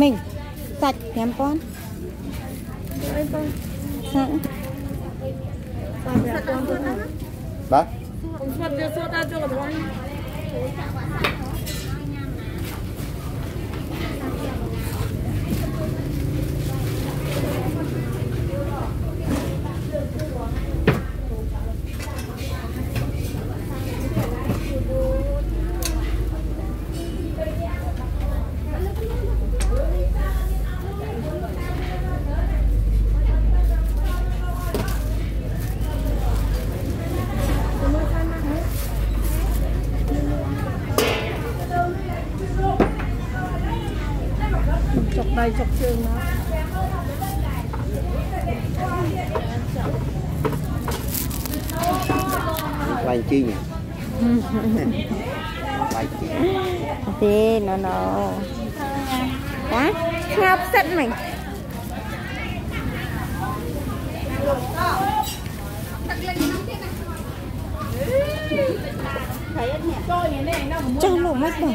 មីងសាច់5000 5000សាច់បាទខ្ញុំស្មាត់យកសូតាចូលរបស់ Bài chọc trường đó. Bài chi nhỉ? Bài chi. Thì nó nó. Quá. Ngọc sẵn mình Chắc lộ mất rồi.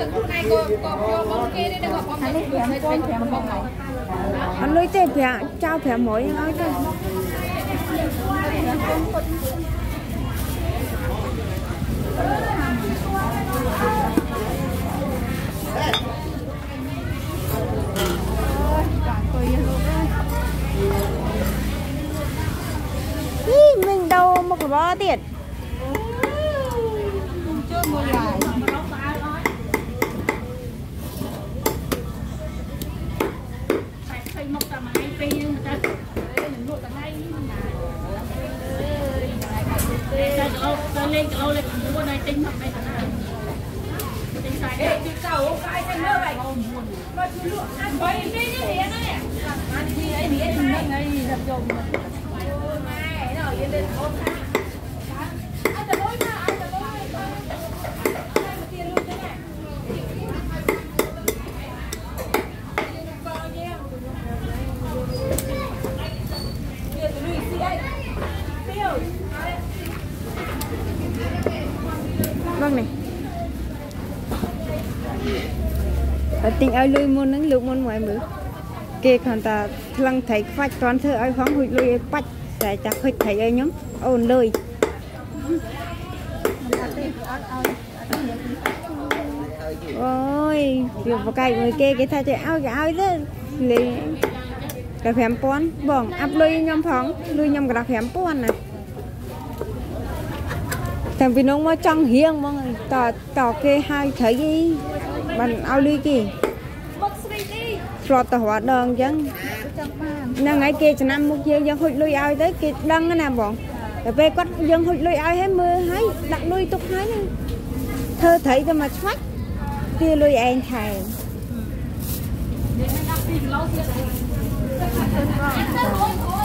ពេញខ្ញុំលោកមិនដូចគ្នាហ៎អត់លុយអត់លុយទេប្រាក់ចៅ500ឲ្យទៅហីមិញដោមុខរបរទៀតឃើញមកតាមឯងពេលយើងទៅនឹងលក់តាមឯងអើយតែអូ ទៅលេងអូលេងមួយដល់ទិញមកឯតាណាទិញសាយទីកៅកាយទៅលើបែបអូមួយមកជួយលក់អានបីនេះនេះរៀននេះអានទីអីនេះនឹងថ្ងៃរាប់យកមកអូម៉ែដល់យើងលេងអូថាអត់ទៅលុយណាអត់ទៅលុយទៅមកទៀនលុយទៅណា បងនេះតែទិញឲ្យលុយមុនហ្នឹងលោកមុនមកឲ្យមើលគេគ្រាន់តែថ្លឹងត្រីខ្វាច់គ្រាន់ធ្វើឲ្យផងហួចលុយឲ្យបាច់តែចាស់ហុចត្រីឲ្យខ្ញុំអូនលុយអូយវាបកែកមួយគេគេថាចេះឲ្យគេឲ្យទៅលេងតែ5000បងអាប់លុយខ្ញុំផងលុយខ្ញុំក៏ដល់5000ណា តែពីនោះមកចង់រៀងហ្មងតតគេឲ្យត្រីអីបានឲ្យលុយគេមកស្រីនេះធ្លាប់តែរត់ដងអញ្ចឹងហ្នឹងហើយគេចំណាំមុខយើងយើងហុចលុយឲ្យទៅគេដឹងណាបងតែពេលគាត់យើងហុចលុយឲ្យហើយមើលហើយដាក់លុយទុកហើយហ្នឹងធ្វើត្រីទៅមកឆ្វាច់ទាលុយឯងថែមដាក់ពីគីឡូទៀតទៅដល់អ